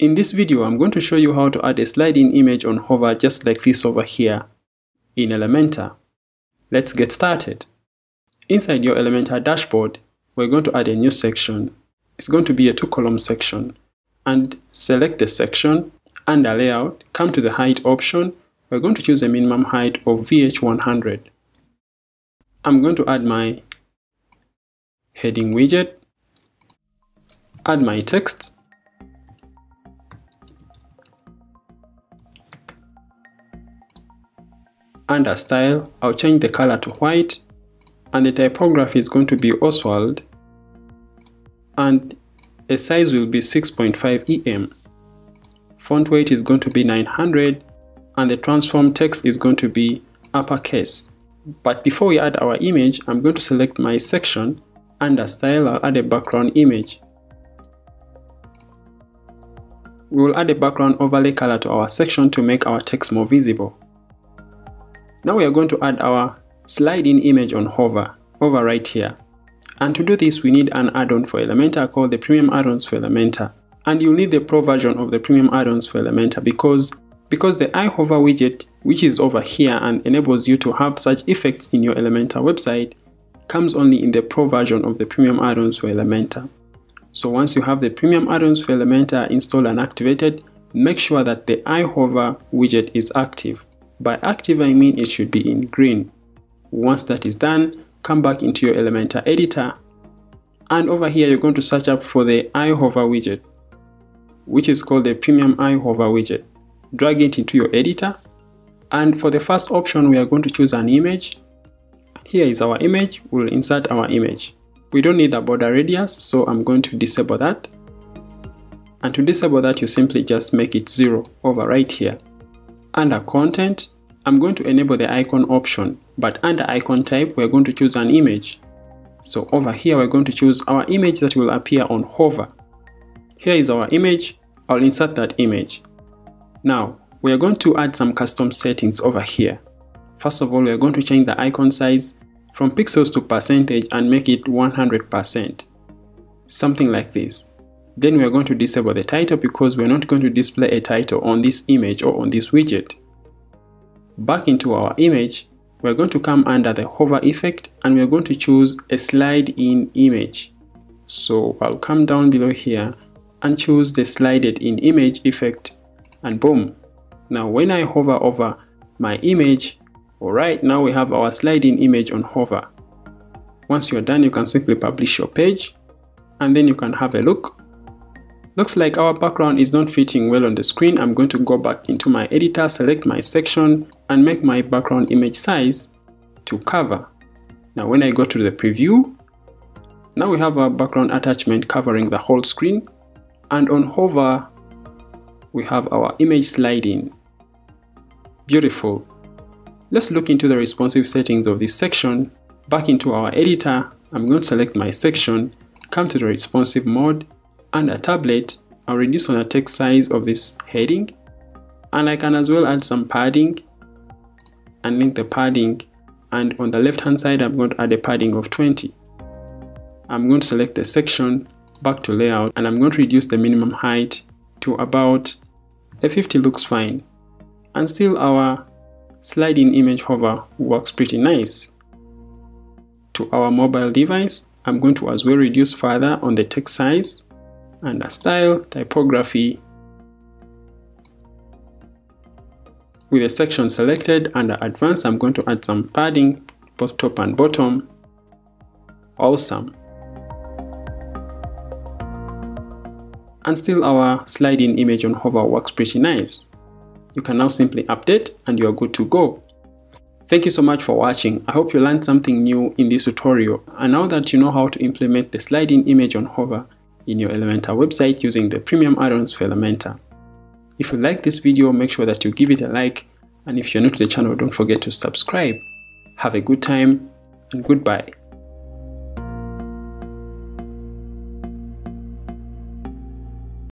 In this video, I'm going to show you how to add a slide-in image on hover just like this over here in Elementor. Let's get started. Inside your Elementor dashboard, we're going to add a new section. It's going to be a two-column section. And select the section, under layout, come to the height option. We're going to choose a minimum height of VH100. I'm going to add my heading widget, add my text, Under style, I'll change the color to white and the typography is going to be Oswald and a size will be 6.5 em. Font weight is going to be 900 and the transform text is going to be uppercase. But before we add our image, I'm going to select my section. Under style, I'll add a background image. We will add a background overlay color to our section to make our text more visible. Now we are going to add our slide-in image on hover, over right here. And to do this, we need an add-on for Elementor called the Premium Add-ons for Elementor. And you'll need the Pro version of the Premium Add-ons for Elementor because, because the iHover widget, which is over here and enables you to have such effects in your Elementor website, comes only in the Pro version of the Premium Add-ons for Elementor. So once you have the Premium Add-ons for Elementor installed and activated, make sure that the iHover widget is active. By active I mean it should be in green. Once that is done, come back into your Elementor editor and over here you're going to search up for the iHover widget which is called the Premium iHover widget. Drag it into your editor and for the first option we are going to choose an image. Here is our image, we'll insert our image. We don't need the border radius so I'm going to disable that. And to disable that you simply just make it 0 over right here. Under content, I'm going to enable the icon option, but under icon type, we're going to choose an image. So over here, we're going to choose our image that will appear on hover. Here is our image. I'll insert that image. Now, we are going to add some custom settings over here. First of all, we are going to change the icon size from pixels to percentage and make it 100%. Something like this. Then we are going to disable the title because we're not going to display a title on this image or on this widget. Back into our image, we're going to come under the hover effect and we're going to choose a slide in image. So I'll come down below here and choose the slided in image effect and boom. Now when I hover over my image, alright, now we have our sliding image on hover. Once you're done, you can simply publish your page and then you can have a look Looks like our background is not fitting well on the screen. I'm going to go back into my editor, select my section and make my background image size to cover. Now when I go to the preview, now we have our background attachment covering the whole screen and on hover we have our image sliding. Beautiful. Let's look into the responsive settings of this section. Back into our editor, I'm going to select my section, come to the responsive mode under tablet, I'll reduce on the text size of this heading and I can as well add some padding and link the padding and on the left hand side I'm going to add a padding of 20. I'm going to select the section back to layout and I'm going to reduce the minimum height to about a 50 looks fine and still our sliding image hover works pretty nice. To our mobile device I'm going to as well reduce further on the text size under style, typography. With the section selected under advanced, I'm going to add some padding, both top and bottom. Awesome. And still our sliding image on hover works pretty nice. You can now simply update and you are good to go. Thank you so much for watching. I hope you learned something new in this tutorial. And now that you know how to implement the sliding image on hover, in your Elementor website using the premium add-ons for Elementor. If you like this video, make sure that you give it a like and if you're new to the channel, don't forget to subscribe. Have a good time and goodbye.